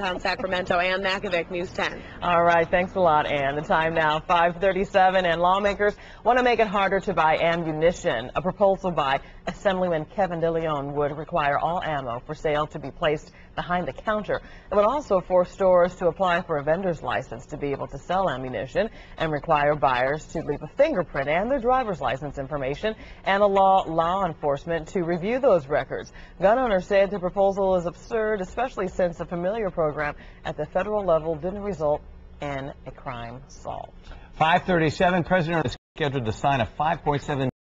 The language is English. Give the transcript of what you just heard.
downtown Sacramento. Ann Makovic, News 10. All right, thanks a lot, Ann. The time now, 537, and lawmakers want to make it harder to buy ammunition. A proposal by Assemblyman Kevin DeLeon would require all ammo for sale to be placed behind the counter. It would also force stores to apply for a vendor's license to be able to sell ammunition and require buyers to leave a fingerprint and their driver's license information and allow law law enforcement to review those records. Gun owners said the proposal is absurd, especially since the familiar program at the federal level didn't result in a crime solved. 537, President is scheduled to sign a $5.7